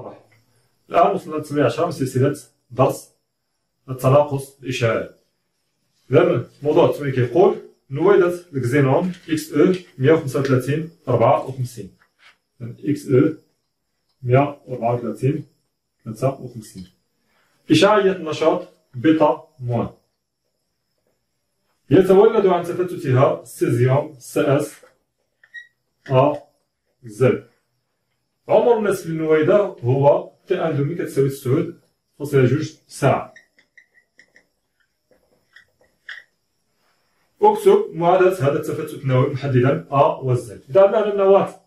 الرحيم الآن وصلنا للتمرين 10 من سلسلة درس التناقص الإشعاعي إذا موضوع التمرين كيقول نويدة الكزينون إكس أو 135 54 X e 134 53 إشعاعية النشاط bêta moins. يتولد عن تفتتها سيزيوم s A Z. عمر النصف للنويدة هو t un demi كتساوي تسعود فاصلة جوج ساعة. اكتب معادلة هذا التفتت النووي محددا A و Z إذا عندنا النواة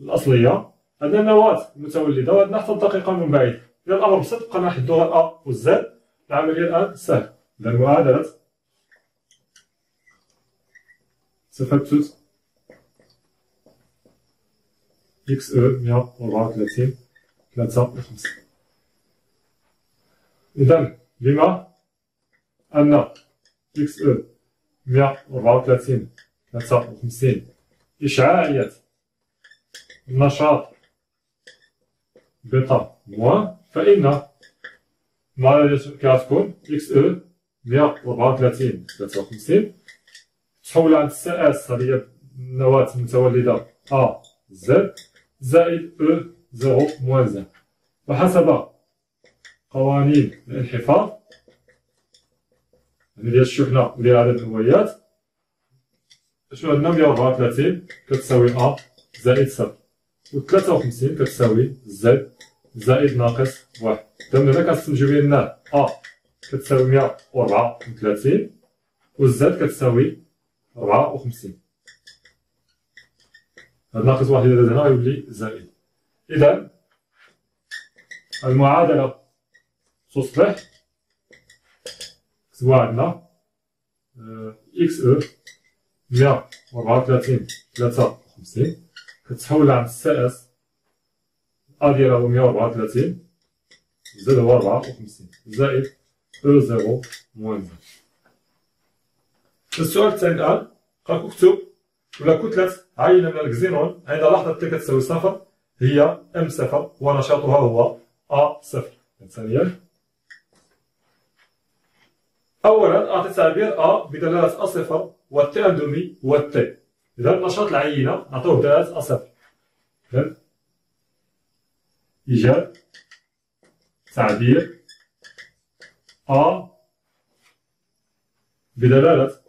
الأصلية عندنا النواة المتولدة وعندنا حتى الدقيقة المنبعثة. إذا الأمر بسيط بقى نحدوها A و Z العملية الآن سهل إذا معادلة تفتت X e 134 53 إذا بما أن X e 134 53 إشعاعية النشاط bêta moins فإن المعادلة كتكون X e 134 53 تحول عند السي اس هذه النواة المتولدة A Z زائد e zéro moins un وحسب قوانين الانحفاظ يعني ديال الشحنة وديال عدد النويات شنو عندنا؟ مية وربعة وثلاثين كتساوي A زائد صفر و ثلاثة وخمسين كتساوي Z زائد ناقص واحد. إذا هنا كنستنتجو بأن أ كتساوي مية وربعة وثلاثين و زد كتساوي ربعة وخمسين. هاد ناقص واحد إذا هنا غيولي زائد. إذا المعادلة تصبح كتبوها عندنا إكس أو مية وربعة وثلاثين ثلاثة وخمسين. كتحول عند سي إس A ديالها هو مية وربعة وثلاثين Z هو ربعة وخمسين. زائد e zéro moins zéro السؤال الثاني الآن قالك اكتب ولا كتلة عينة من الكزينون عند لحظة t كتساوي صفر هي ام صفر ونشاطها هو a صفر. ثانيا اولا أعطي تعبير a بدلالة a صفر و t un demi و t اذا نشاط العينة نعطوه بدلاله أ صفر. اذا ايجاد تعبير أ بدلالة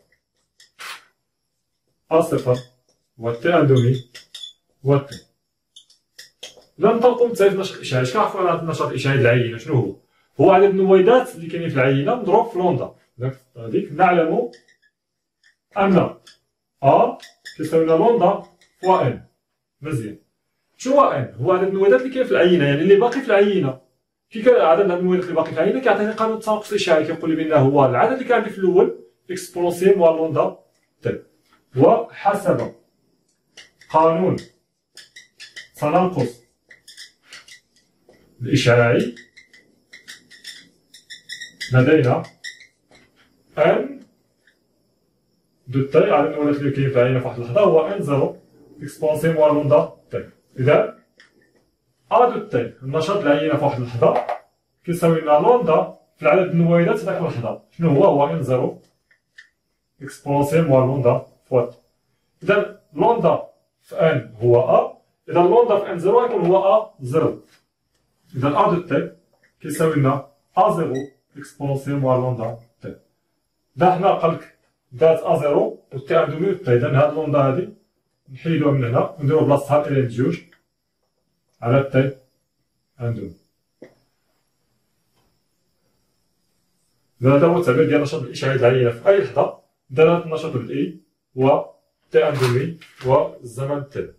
والتي اندومي والتي لم تقم تعريف النشاط الاشعاعي شكون عرفوا على النشاط الاشعاعي العينه شنو هو هو عدد النويدات اللي كاينين في العينه مضروب في لوندا هذيك نعلم ان a تساوي lambda fois N مزيان شنو هو N هو عدد النويدات اللي كاين في العينه يعني اللي باقي في العينه كي كان عدد النويدات اللي باقي في العينه كيعطيني قانون التناقص الاشعاعي كيقول لي بان هو العدد اللي كان عندي في الأول exponentielle moins lambda t وحسب قانون تناقص الإشعاعي لدينا N de t على الأولى اللي كاين في العينة في واحد اللحظة هو N zéro exponentielle moins lambda t إذا a de t النشاط العينة في واحد اللحظة كيساوي لنا لوندا في العدد النويدات في ذاك اللحظة شنو هو؟ هو N zéro exponentielle moins lambda fois t إذا لوندا في N هو a إذا لوندا في N zéro يكون هو a zéro. إذا a de t كيساوي لنا a zéro exponentielle moins lambda t إذا حنا قالك بدلالة a zéro و t un demi و t إذا هاد لوندا هادي نحيدوها من هنا ونديرو بلاصتها ln جوج على t un demi إذا هذا هو التعبير ديال النشاط الإشعاعي العينة. في أي لحظة دلالة النشاط a zéro و t un demi والزمن t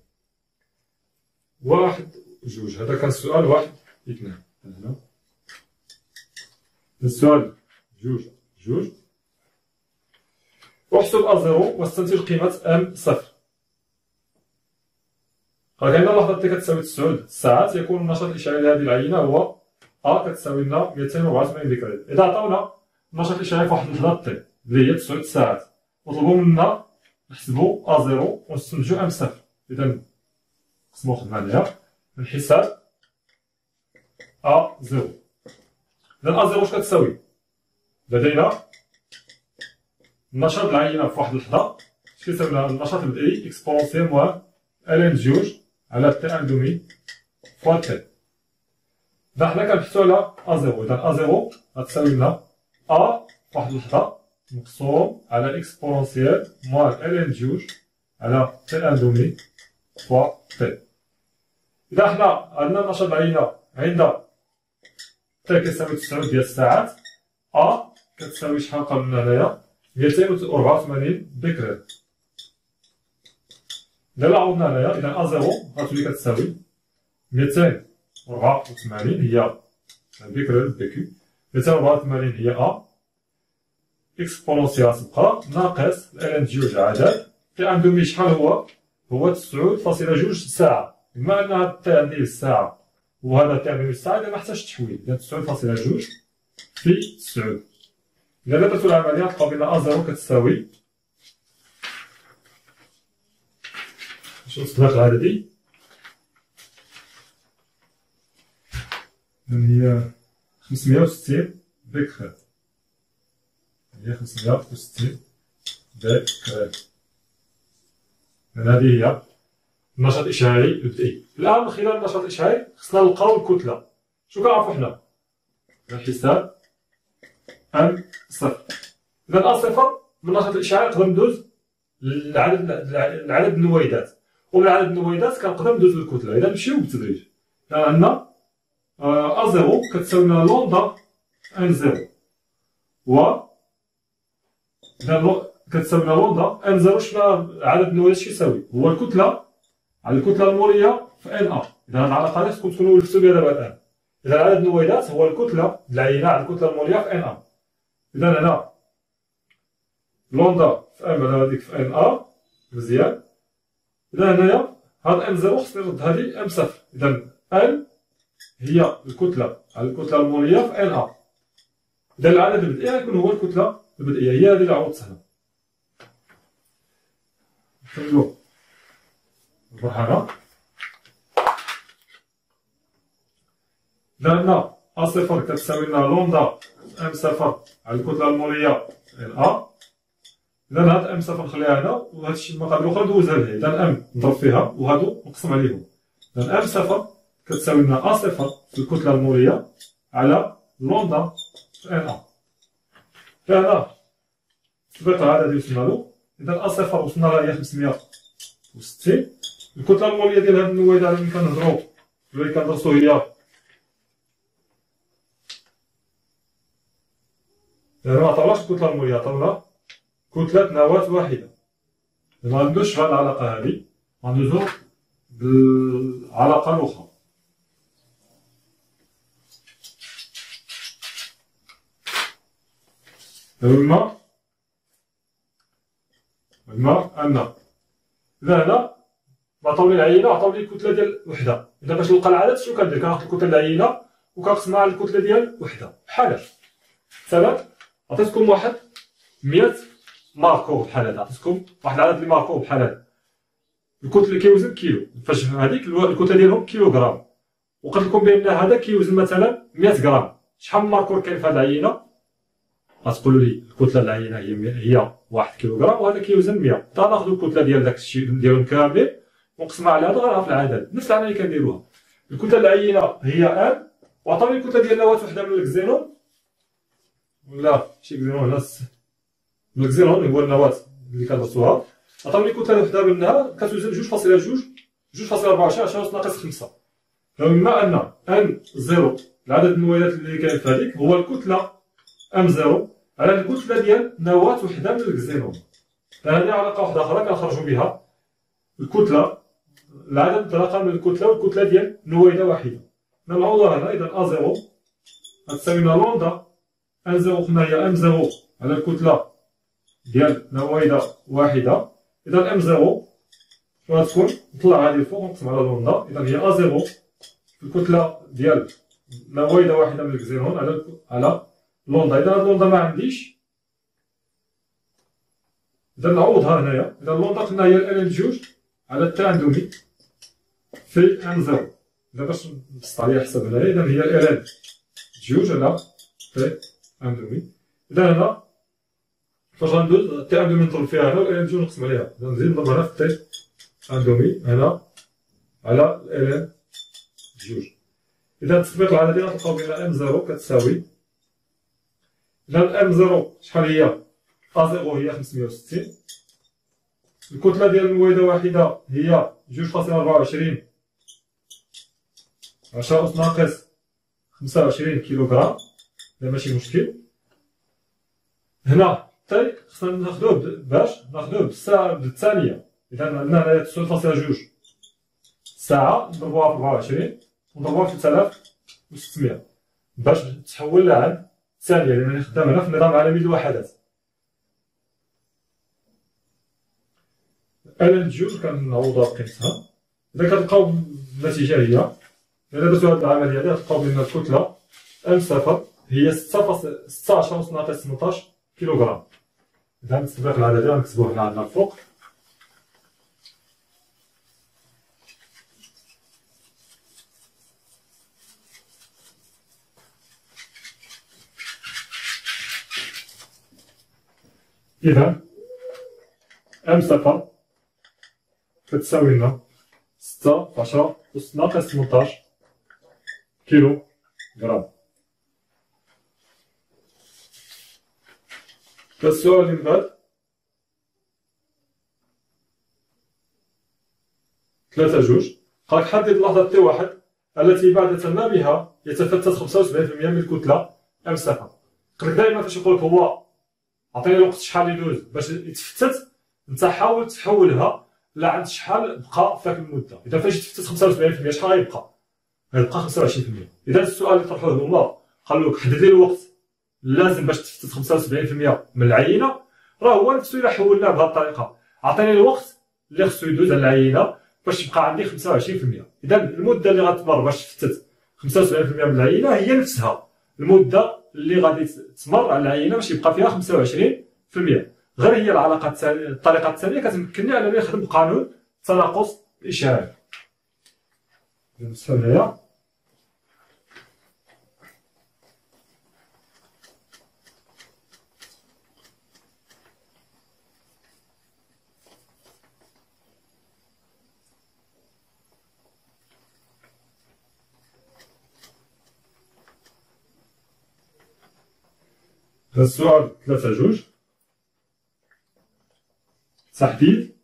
واحد جوج. هذا كان السؤال. واحد اثنان. هنا. السؤال جوج. جوج. احسب a zéro واستنتج قيمة m صفر. قال هنا اللحظة t كتساوي تسعود ساعات يكون النشاط الإشعاعي لهذه العينة هو a كتساوي لنا ميتين وربعة وثمانين becquerel إذا عطاونا النشاط الإشعاعي في واحد اللحظة t اللي هي تسعود ساعات. وطلبوا منا نحسبو a zéro ونستنتجو m صفر إذا نقسمو خدمة عليها الحساب a zéro اذا a zéro واش كتساوي؟ لدينا النشاط العينة في واحد اللحظة. اش كيساوي النشاط البدئي exponentielle moins ln جوج على t un demi fois t. اذا حنا كنبحثو على a zéro اذا a zéro غتساوي لنا a في واحد اللحظة. مقسوم على exponentielle moins ln جوج على t un demi fois t اذا حنا عندنا النشاط العينه عند t كيساوي تسعود ديال الساعات a كتساوي شحال قلنا هنايا 284 becquerel إذا عوضنا هنايا إذا a zéro غتولي كتساوي 284 هي becquerel Bq 284 هي a exponentielle تبقى ناقص ln جوج على t un demi شحال هو؟ هو تسعود فاصلة جوج ساعة بما أن هاد t عندي الساعة وهذا t عندي الساعة إذا محتاجش تحويل إذا تسعود فاصلة جوج في تسعود إذا درتو العملية تلقاو بأن a zéro كتساوي شوف التطبيق العددي هي خمسمية وستين هي خمسمية وستين بكرة إذن هذه هي النشاط الإشعاعي البدئي الآن من خلال النشاط الإشعاعي خصنا نلقاو الكتلة شو كنعرفو حنا الحساب أن صفر إذا أ صفر من النشاط الإشعاعي نقدر ندوز لعدد لعدد النويدات ومن عدد النويدات كنقدر ندوز للكتلة إذا نمشيو بالتدريج عندنا a zéro كتساوي لنا lambda N zéro و كتساوي لنا lambda N zéro شفنا عدد النويدات شو يساوي هو الكتلة على الكتلة المولية في N A إذا هاد العلاقة هادي تكون تكونوا بها دابا الآن. إذا عدد النويدات هو الكتلة العينة على الكتلة المولية في N A إذا هنا لوندا في m على هذيك في N A مزيان. إذا هنايا هاد m zéro خصني نرد هادي m صفر. إذا N هي الكتلة على الكتلة المولية في N A إذا العدد البدئي غيكون هو الكتلة البدئية هي هذه عوضت هنا نكملو نروح. هنا. إذا عندنا a صفر كتساوي لنا لوندا m صفر على الكتلة المولية. N A اذا هاد m صفر نخليها هنا. وهاد الشيء المقابل الاخرى ندوزها لهي اذا m نضرب فيها وهادو نقسم عليهم. اذا m صفر كتساوي لنا a صفر في الكتلة المولية على لوندا في N A فهنا التطبيق العددي وصلنا له اذا a صفر وصلنا لها هي 560 الكتله الموليه ديال هاد النويده اللي كنهضرو اللي كندرسو هي لأنه ما عطاوناش الكتلة المولية عطاونا كتلة نواة واحدة ما عندوش هاد العلاقة هادي غندوزو بالعلاقة الأخرى بما بما أن إذا هنا عطاوني العينة عطاوني الكتلة ديال وحدة. إذا باش نلقى العدد شنو كندير كناخد الكتلة العينة وكنقسمها على الكتلة ديال وحدة. بحال هاد عطيتكم واحد 100 marqueur بحال هذا. عطيتكم واحد العدد اللي marqueur بحال هذا. الكتل اللي كيوزن كيلو. فاش هذيك الكتلة ديالهم كيلو غرام وقلت لكم بأن هذا كيوزن مثلا 100 غرام. شحال من marqueur كاين في هذه العينة؟ غتقولوا لي الكتله العينه هي هي 1 كيلو غرام وهذا كيوزن 100 تا ناخذ الكتله ديال داك الشيء ديالهم كاملين ونقسمها على هذا غنعرف العدد. نفس العملية كنديروها. الكتله العينه هي N وعطاوني الكتله ديال نواة وحدة من الكزينون. ولا شي كزينون هنا الكزينون هو النواة اللي كندرسوها عطاوني كتلة وحدة منها كتوزن جوج فاصلة جوج جوج فاصلة ربعة وعشرين عشرة ناقص خمسة. بما أن N zéro العدد النويات اللي كاين في هذيك هو الكتلة m zéro. على الكتلة ديال نواة وحدة من الكزينون هذه علاقة واحدة أخرى كنخرجو بها. الكتلة العدد رقم الكتلة والكتلة ديال نويدة واحدة. نعوضوها هنا إذا a zéro. غتساوي لنا lambda. N zéro قلنا هي m zéro على الكتلة ديال نويدة واحدة. إذا m zéro غتكون نطلع هذه الفوق ونقسم على لوندا. إذا هي a zéro. في الكتلة ديال نويدة واحدة من الكزينون على على لوندا هاد لوندا ما عنديش إذا نعوضها هنايا إذا لوندا قلنا هي ln جوج على ال t un demi في N zéro إذا باش نبسط عليها حساب هنايا إذا هي ln جوج على t un demi إذا هنا فاش غندوز t un demi نضرب فيها هنا و ln جوج نقسم عليها إذا نزيد نضرب هنا في t un demi هنا على ln جوج إذا التطبيق العددي غتلقاو بأن m zéro كتساوي إذا m zéro شحال هي؟ a zéro هي خمسمية وستين. الكتلة ديال النويدة واحدة هي جوج فاصل ربعة وعشرين. عشرة أس ناقص خمسة وعشرين كيلوغرام. هذا ماشي مشكل. هنا تاي خصنا ناخدوه باش ناخدوه بالساعة بالثانية. إذا عندنا هنايا تسعود فاصلة جوج. ساعة نضربوها في ربعة وعشرين ونضربوها في تلات وستمية. باش تحول لعند ثانية لأن خدام هنا في النظام العالمي للوحدات ألان جوج كنعوضوها بقيمتها إذا كتلقاو النتيجة هي اذا درتو هاد العملية هادي غتلقاو بان الكتلة. ام صفر هي 16 ناقص 18 كيلوغرام. إذا التطبيق العددي غنكتبوه هنا عندنا الفوق. إذا صفر كتساوي لنا ستة في عشرة أس ناقص تمنتاش كيلو غرام السؤال اللي بعد ثلاثة جوج. قالك حدد لحظة تي واحد التي بعد تمامها يتفتت خمسة وسبعين في المية من الكتلة. أم صفر قالك دائما فاش يقولك هو عطيني الوقت شحال يدوز باش يتفتت انت حاول تحولها لا عند شحال بقى في المدة. إذا فاش تفتت 75% شحال غيبقى؟ غيبقى 25% إذا السؤال اللي طرحوه هما قالوا لك حدد لي الوقت لازم باش تفتت 75% من العينة. راه هو نفسه إلا حولناه بهذه الطريقة. عطيني الوقت اللي خصو يدوز على العينة باش يبقى عندي 25% إذا المدة اللي غتمر باش تفتت 75% من العينة هي نفسها. المدة اللي غادي تمر على العينة باش يبقى فيها 25% غير هي العلاقة الطريقة الثانية كتمكنني انني نخدم قانون تناقص الاشاري نمسحو هنايا. السؤال ثلاثة جوج تحديد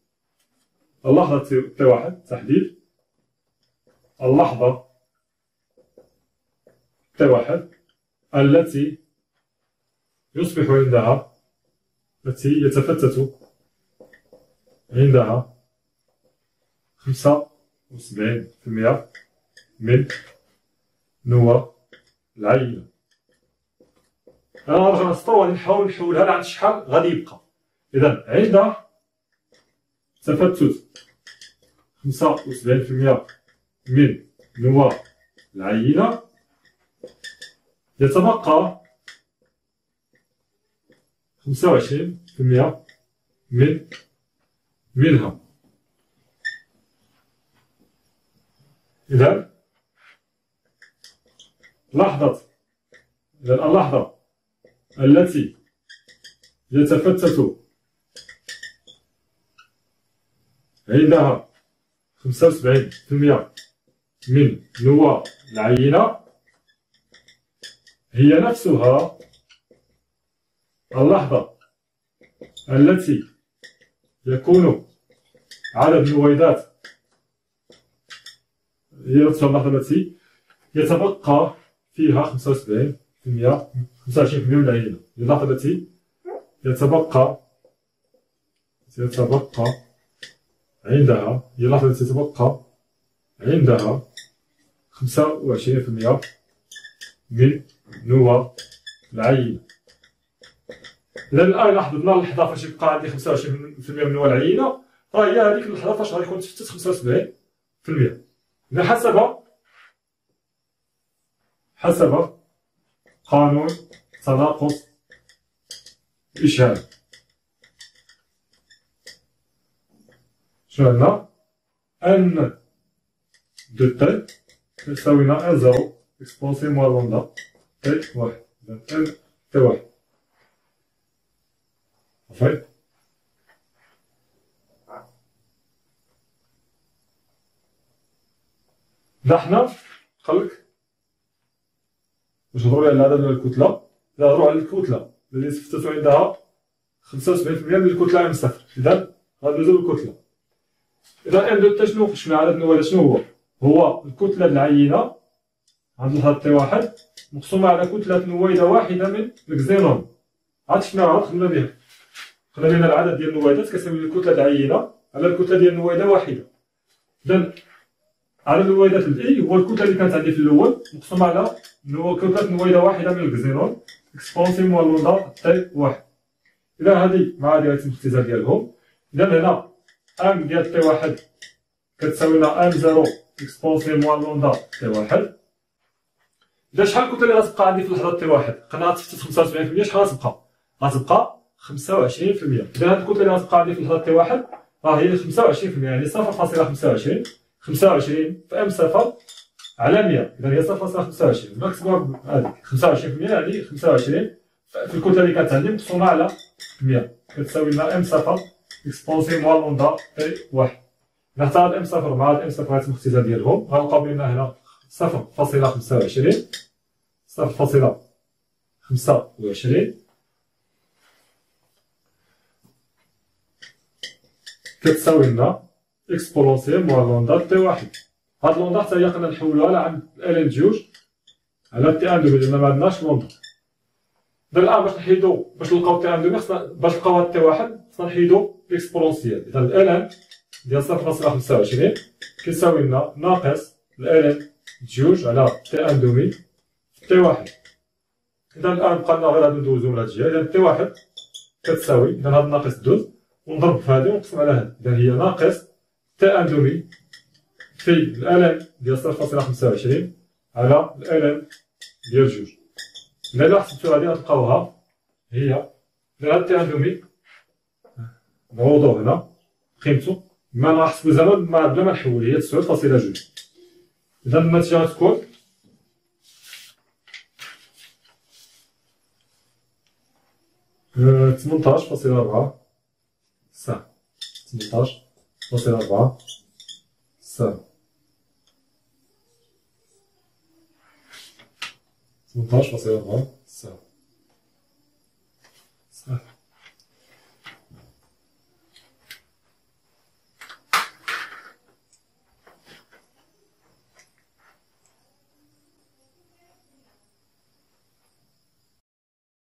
اللحظة تي واحد تحديد اللحظة تي واحد التي يصبح عندها التي يتفتت عندها خمسة وسبعين في المئة من نوى العينة أنا نرجع نسطر وغادي نحاول نحولها لعند شحال غادي يبقى. إذا عند تفتت خمسة وسبعين في المئة من نواة العينة. يتبقى خمسة وعشرين في المئة من منها. إذا لحظة. إذا اللحظة. التي يتفتت عندها خمسة وسبعين في المئة من نواة العينة هي نفسها اللحظة التي يكون عدد النويدات هي نفسها اللحظة التي يتبقى فيها خمسة وسبعين في المئة خمسة وعشرين في المئة من العينة. هي اللحظة التي يتبقى يتبقى عندها التي تتبقى عندها خمسة وعشرين في المئة من نوى العينة. إذا الآن لاحظوا اللحظة فاش يبقى عندي خمسة وعشرين في المئة من نوى العينة راه هي هذيك اللحظة فاش غادي يكون تفتت خمسة وسبعين في المئة إذا حسب حسب قانون تناقص إشعاعي. شنو عندنا N de t كتساوي لنا N zéro exponentielle moins lambda t واحد. إذا N t واحد. صافي حنا خلك باش نهضرو على العدد ديال الكتلة إذا نهضرو على الكتلة التي تفتت عندها خمسة وسبعين من الكتلة ام صفر. إذا غندوزو بالكتلة إذا ام دو تا شنو شنو عدد النواه شنو هو؟ هو الكتلة العينة عند الخط تي واحد مقسومة على كتلة نويدة واحدة من الكزينون عاد شفنا عاد؟ خدمنا بها خدمنا العدد ديال النويدات كتساوي الكتلة العينة على الكتلة ديال النويدة واحدة. إذا عدد النويدات الإي هو الكتلة اللي كانت عندي في الأول مقسومة على كتلة نويدة واحدة من الكزينون exponentielle moins lambda t واحد إذا هادي مع هادي غيتم الاختزال ديالهم إذا هنا m ديال t واحد كتساوي لنا m zéro exponentielle moins lambda t واحد اذا شحال الكتله اللي غتبقى عندي في اللحظه t واحد قلنا غتفتت 75% شحال غتبقى غتبقى 25% اذا هاد الكتله اللي غتبقى عندي في اللحظه t واحد راه هي 25% يعني 0.25 25 في m صفر على 100 إذا هي 0.25 نكتبوها هذيك 25% يعني 25 في الكتله اللي كانت عندي مقسومه على 100 كتساوي لنا m صفر exponentielle moins lambda t واحد. نختار m صفر مع m صفر غيتم الاختزال ديالهم. غنلقاو بان هنا صفر فاصلة خمسة وعشرين. صفر فاصلة خمسة وعشرين. كتساوي لنا exponentielle moins lambda t واحد هاد لوندا حتى هي قدنا نحولوها على عند ln جوج على t un demi لأن ما عندناش لوندا دابا الان باش نحيدو باش نلقاو t un demi خصنا باش نلقاو هاد t واحد خصنا نحيدو ال exponentielle اذا ln ديال صفر فاصلة خمسة وعشرين كيساوي لنا ناقص ln جوج على t un demi t واحد اذا الان بقى لنا غير هادو ندوزو من هاد الجهه اذا t واحد كتساوي اذا هاد ناقص دوز ونضرب في هادي ونقسم على هادي اذا هي ناقص demi في ln ديال صفر فاصلة خمسة وعشرين على الألم ديال جوج. الا حسبتو هادي غتلقاوها هي اذا هاد دومي نعوضو هنا. قيمتو ما نحسبو زعما بلا ما نحول هي تسعود فاصلة جوج. إذا النتيجة غتكون تمنطاش فاصلة ربعة ساعة. تمنطاش فاصلة ربعة ساعة تمنطاش فاصلة ربعة ساعة